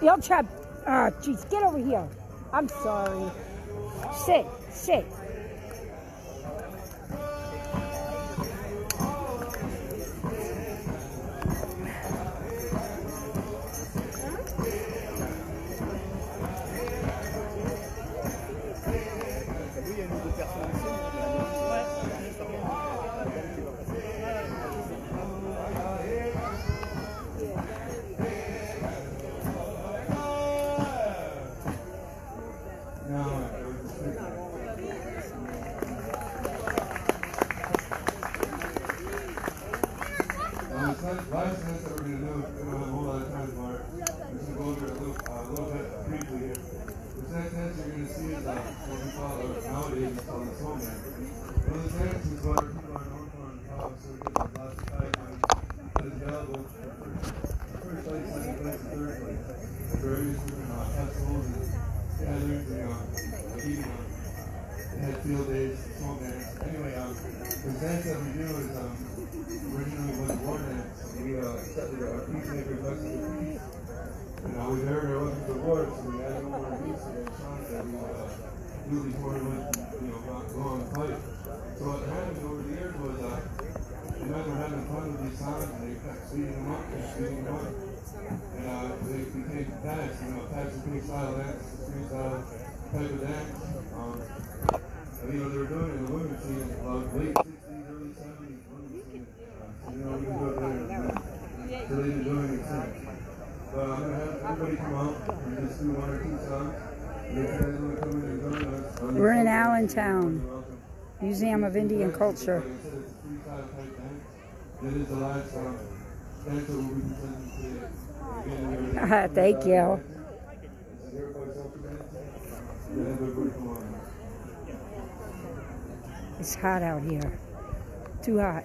Chop. Ah, jeez, get over here. I'm sorry. Sit, sit. License that we're going to do, we don't have a whole lot of time for it. We're just going to go over it a little, uh, a little bit briefly here. The second test you're going to see is uh, what we call, uh, nowadays, it's called a soul man. One of the tests is what people are known for in college, so we get the last five times that is available for first place, second place, and third place. Various different uh, festivals and gatherings, and, uh, like even, uh, they had field days, smoke dance. Anyway, um, the dance that we do is, um, originally was war dance. Uh, accepted our peacemaker message of peace. You know, we heard there wasn't the war, so we added more beats to that we uh, do before we went, you know, go on the fight. So what happened over the years was, uh, the men were having fun with these songs, and they kept speeding them up and speeding them up. And uh, they became dance, you know, Patrick King style dance, freestyle type of dance. Um, and, you know, they were doing it in the women's scene, uh, late 60s, early 70s, women's scene. Uh, so, you know, we can do it later. So they've been doing it since. But I'm going to have everybody come out and just do one or two songs. And if you guys want to come in and join us. on the We're in Allentown. Museum of Indian Culture. Thank you. It's hot out here. Too hot.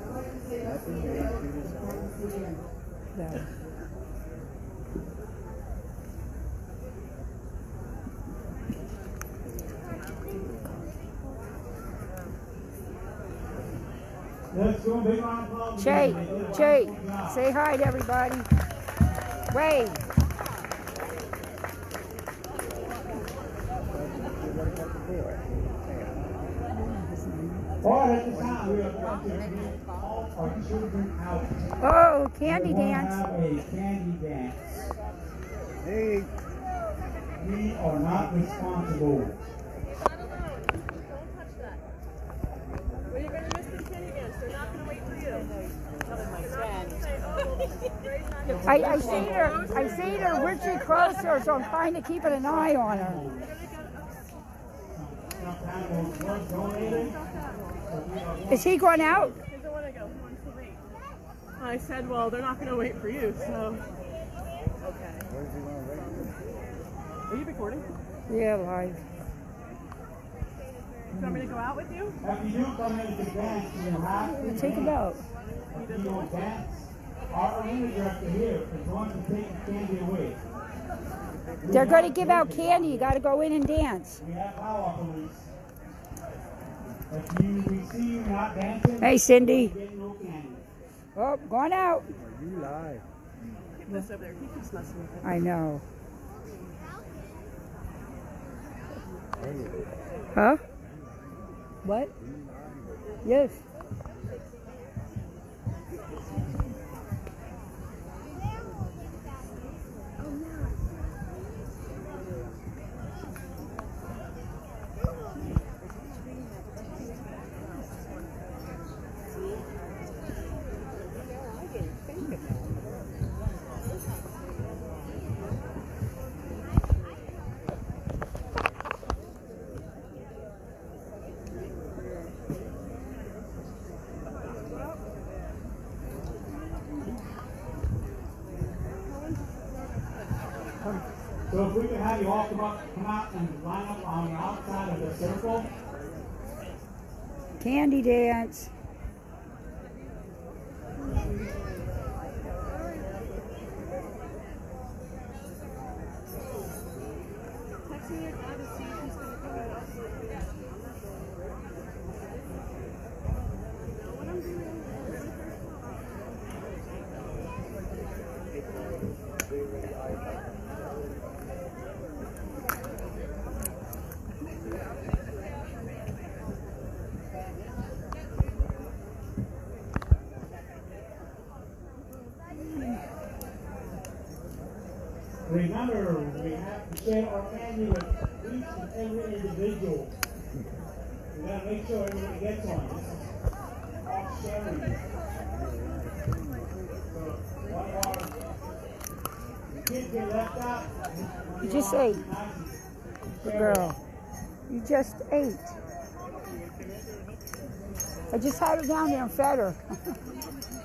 applause. Jay, Jay, say hi to everybody. Ray, All right, at time, we are going to get our children out. oh, candy dance. Have a candy dance. Hey, We are not responsible. Well, you're gonna miss the candy dance. They're not gonna wait for you. Say, I, I seen her, I seen her Richie closer, so I'm trying to keep an eye on her. Some animals were donated. Is he going out? They don't wanna go. Who wants to wait? I said, well, they're not gonna wait for you, so. Okay. where's he going right Are you recording? Yeah, live. Do you want me to go out with you? If you do come in to dance, you have to Take him out. If you don't dance, our arena director here is going to take the candy away. They're going to give out candy. You got to go in and dance. We have power police. If you receive not dancing, Hey, Cindy. Oh, going out. Are you live? Keep this over there. He keeps messing with it. I know. Huh? What? Yes. So if we could have you all come up, come out and line up on the outside of the circle. Candy dance. Texting your dad to see if he's gonna come and also if we ask him. I'm not sure. What I'm doing Remember, we have to share our candy with each and every individual. We gotta make sure everybody gets one. All sharing. Of kids get left out. You just ate. Good girl. You just ate. I just had her down there and fed her.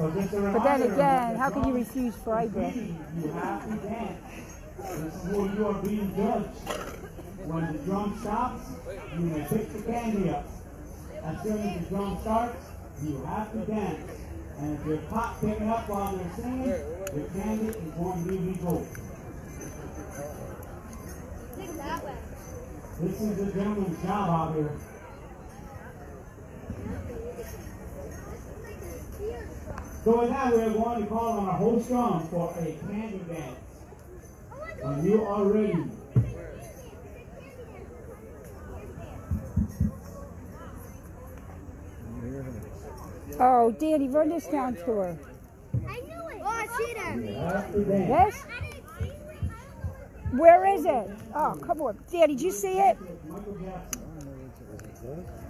But then again, how can you refuse Friday? You have to dance. This is where you are being judged. When the drum stops, you may pick the candy up. As soon as the drum starts, you have to dance. And if you're caught picking up while they're singing, your candy is going to be revoked. This is the gentleman's job out here. So with that, we're going to call on our host drum for a candy dance. When you are ready. Oh, Danny, run this down to her. I knew it. Oh, I see them. You have to dance. Yes? I didn't see it. Where is it? Oh, come on. Danny, did you see it?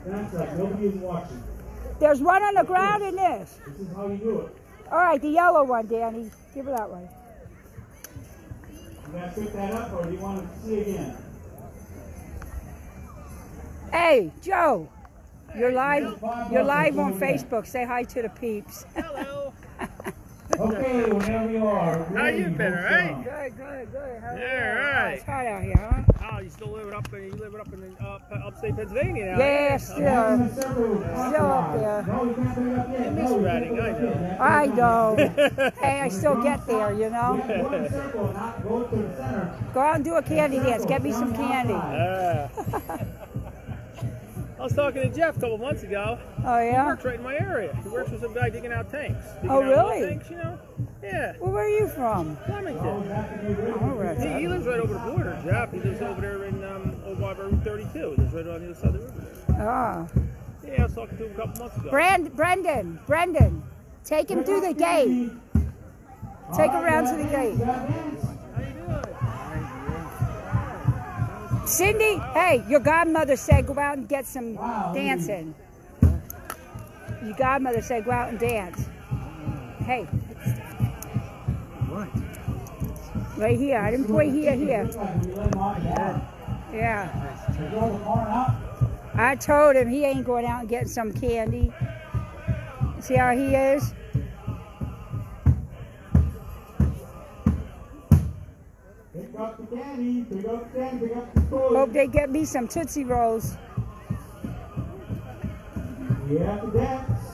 That's right. Nobody is watching. There's one on the ground in this. This is how you do it. All right, the yellow one, Danny. Give her that one. You gotta pick that up, or do you want to see again? Hey, Joe. You're live. You're live on Facebook. Say hi to the peeps. Hello. Okay, whenever you are. How you ready, been, host alright? Good, good, good. How Yeah, right. It's hot out here, huh? You still living up in you living up in the, up, upstate Pennsylvania now? Yeah, eh? still. Back in the circle with Still up there. No, you can't pick it up yet. miss No, you ratting, can't I know. I know. hey, I still get there, you know. go in the circle, not go to the center. Go out and do a candy dance. Get me some candy. Ah. I was talking to Jeff a couple months ago. Oh He yeah. works right in my area. He works with some guy digging out tanks. Digging Oh, out really? Tanks, you know? Yeah, Well, where are you from? Flemington. All He, right. he lives right over the border, Jeff. He lives over there in um, over by Route 32. He lives right on the other side of the river. Ah, Yeah, I was talking to him a couple months ago. Brand, Brendan, Brendan, take him through the gate. Take him around to the gate. How you doing? Cindy, hey, your godmother said go out and get some dancing. Your godmother said go out and dance. Hey. Right here. I didn't put here, here. Yeah. I told him he ain't going out and getting some candy. See how he is? Pick up the candy, pick up the candy, pick up the toy. Hope they get me some Tootsie Rolls. You have to dance.